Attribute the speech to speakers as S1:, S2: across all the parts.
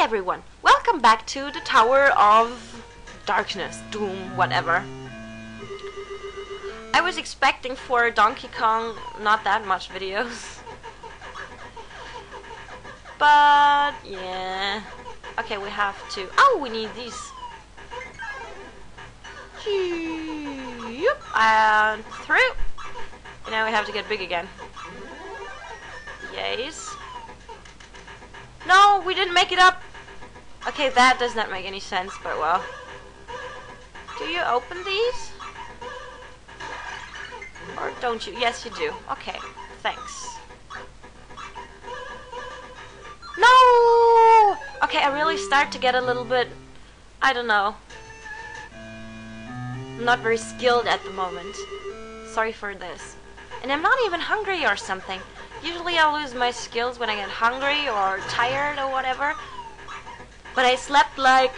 S1: everyone, welcome back to the Tower of Darkness, Doom, whatever. I was expecting for Donkey Kong not that much videos. But, yeah. Okay, we have to... Oh, we need these. Yep, and through. Now we have to get big again. Yes. No, we didn't make it up. Okay, that does not make any sense, but well. Do you open these? Or don't you? Yes, you do. Okay, thanks. No! Okay, I really start to get a little bit, I don't know, I'm not very skilled at the moment. Sorry for this. And I'm not even hungry or something. Usually I lose my skills when I get hungry or tired or whatever. But I slept like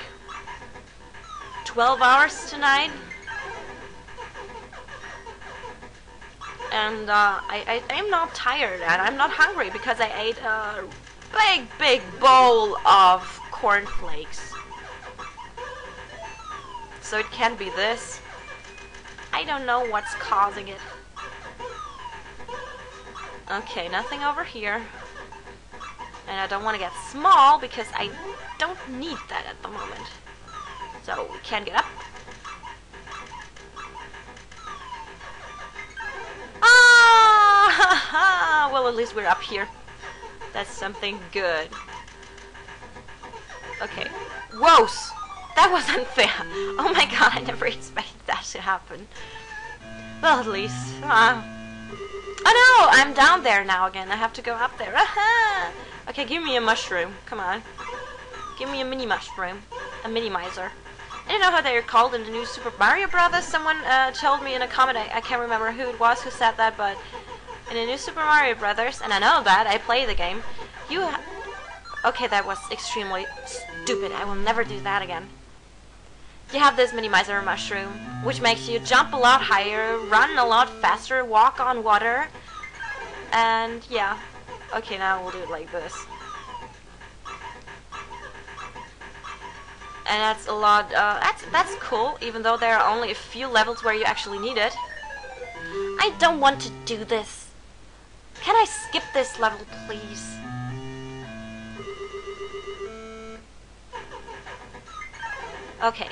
S1: 12 hours tonight. And uh, I, I, am not tired and I'm not hungry because I ate a big, big bowl of cornflakes. So it can't be this. I don't know what's causing it. Okay, nothing over here. And I don't want to get small because I don't need that at the moment. So we can get up. Ah! well, at least we're up here. That's something good. Okay. Whoa! That was unfair. Oh my god, I never expected that to happen. Well, at least. Uh, oh no! I'm down there now again. I have to go up there. Aha! Okay, give me a mushroom. Come on. Give me a mini mushroom. A mini miser. I don't know how they are called in the new Super Mario Brothers. Someone uh, told me in a comment, I, I can't remember who it was who said that, but in the new Super Mario Brothers, and I know that, I play the game, you Okay, that was extremely stupid. I will never do that again. You have this mini miser mushroom, which makes you jump a lot higher, run a lot faster, walk on water, and yeah. Okay, now we'll do it like this. And that's a lot, uh, that's, that's cool, even though there are only a few levels where you actually need it. I don't want to do this. Can I skip this level, please? Okay.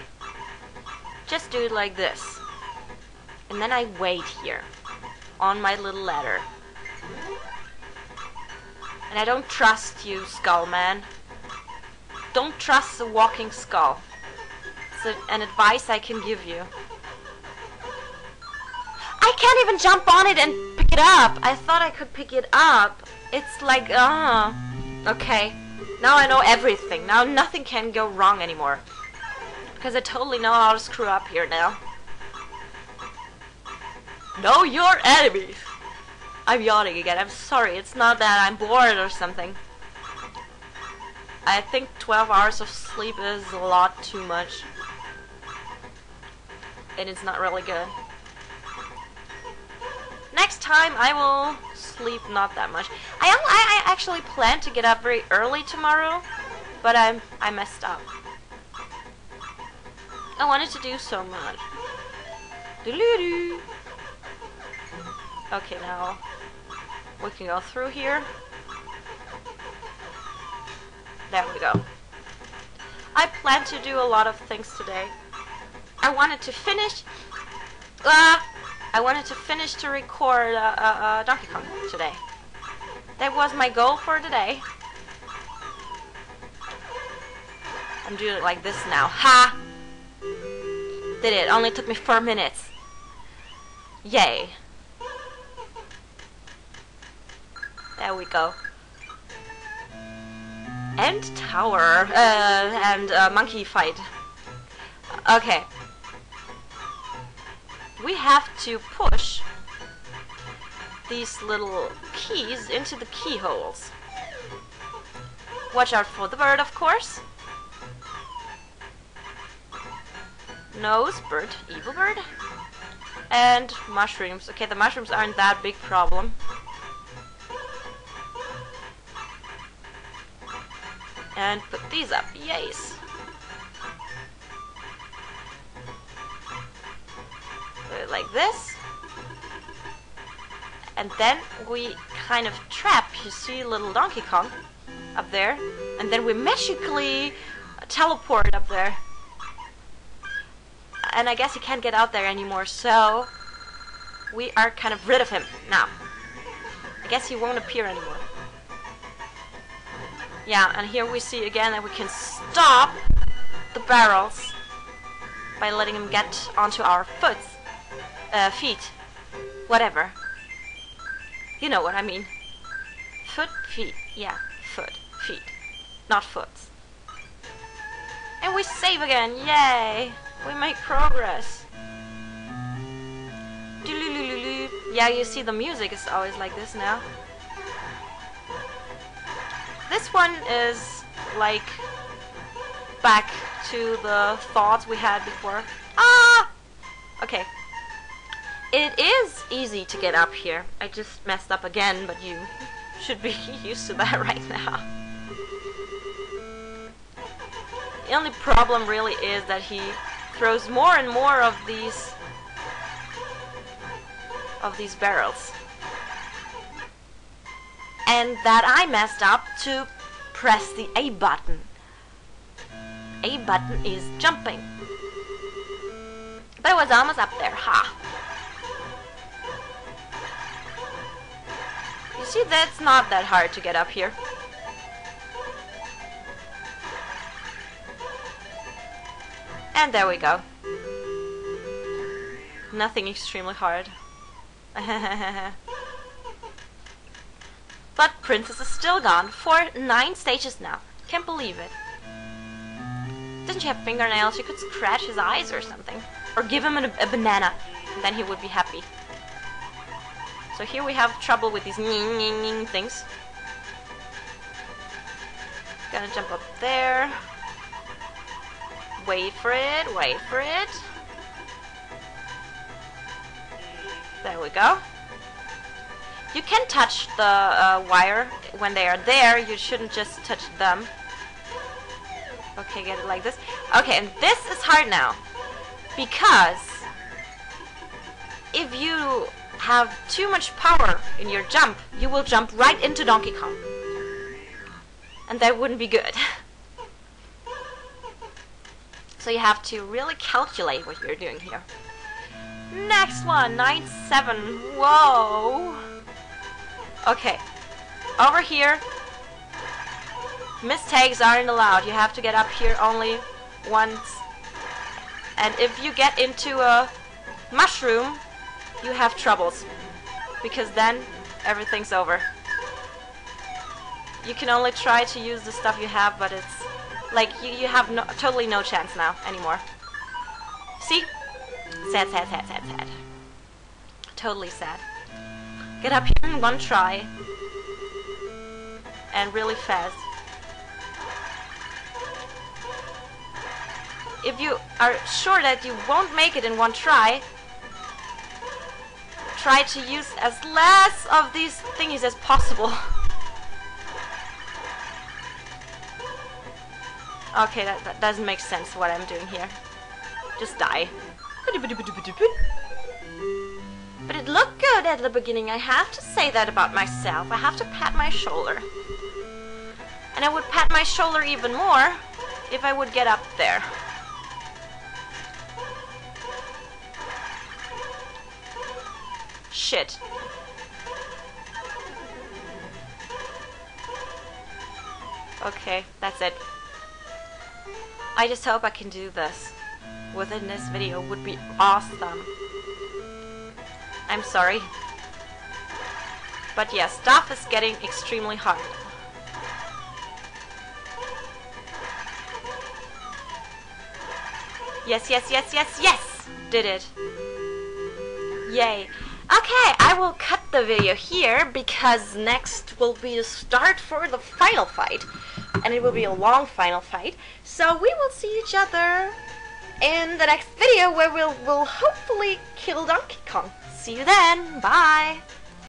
S1: Just do it like this. And then I wait here. On my little ladder. And I don't trust you, Skull Man. Don't trust the walking skull. It's an advice I can give you. I can't even jump on it and pick it up. I thought I could pick it up. It's like, ah. Uh, okay. Now I know everything. Now nothing can go wrong anymore. Because I totally know how to screw up here now. Know your enemies! I'm yawning again. I'm sorry. It's not that I'm bored or something. I think 12 hours of sleep is a lot too much. And it's not really good. Next time I will sleep not that much. I, I, I actually plan to get up very early tomorrow, but I'm, I messed up. I wanted to do so much. Okay, now we can go through here. There we go. I plan to do a lot of things today. I wanted to finish. Uh, I wanted to finish to record uh, uh, uh, Donkey Kong today. That was my goal for today. I'm doing it like this now. Ha! Did it. Only took me four minutes. Yay. There we go. And tower. Uh, and uh, monkey fight. Okay. We have to push these little keys into the keyholes. Watch out for the bird, of course. Nose, bird, evil bird. And mushrooms. Okay, the mushrooms aren't that big problem. And put these up. Yes. Put it like this. And then we kind of trap, you see little Donkey Kong up there. And then we magically teleport up there. And I guess he can't get out there anymore, so we are kind of rid of him now. I guess he won't appear anymore. Yeah, and here we see again that we can stop the barrels by letting them get onto our foot, uh, feet, whatever. You know what I mean. Foot, feet, yeah, foot, feet, not foot. And we save again, yay! We make progress. Yeah, you see the music is always like this now. This one is like back to the thoughts we had before. Ah! Okay. It is easy to get up here. I just messed up again, but you should be used to that right now. The only problem really is that he throws more and more of these of these barrels. And that I messed up to press the A button. A button is jumping. But it was almost up there, ha. You see, that's not that hard to get up here. And there we go. Nothing extremely hard. but Princess is still gone for nine stages now. Can't believe it. Didn't she have fingernails? She could scratch his eyes or something. Or give him a, a banana, and then he would be happy. So here we have trouble with these ning ning things. Gonna jump up there. Wait for it, wait for it. There we go. You can touch the uh, wire when they are there. You shouldn't just touch them. Okay, get it like this. Okay, and this is hard now. Because if you have too much power in your jump, you will jump right into Donkey Kong. And that wouldn't be good. so you have to really calculate what you're doing here. Next one, 9-7. Whoa. Okay. Over here, mistakes aren't allowed. You have to get up here only once. And if you get into a mushroom, you have troubles. Because then, everything's over. You can only try to use the stuff you have, but it's like you, you have no, totally no chance now anymore. See? Sad, sad, sad, sad, sad. Totally sad. Get up here in one try. And really fast. If you are sure that you won't make it in one try, try to use as less of these thingies as possible. okay, that, that doesn't make sense what I'm doing here. Just die. But it looked good at the beginning, I have to say that about myself. I have to pat my shoulder. And I would pat my shoulder even more if I would get up there. Shit. Okay, that's it. I just hope I can do this within this video would be awesome. I'm sorry. But yeah, stuff is getting extremely hard. Yes, yes, yes, yes, yes! Did it. Yay. Okay, I will cut the video here because next will be the start for the final fight. And it will be a long final fight. So we will see each other in the next video where we'll, we'll hopefully kill Donkey Kong. See you then. Bye.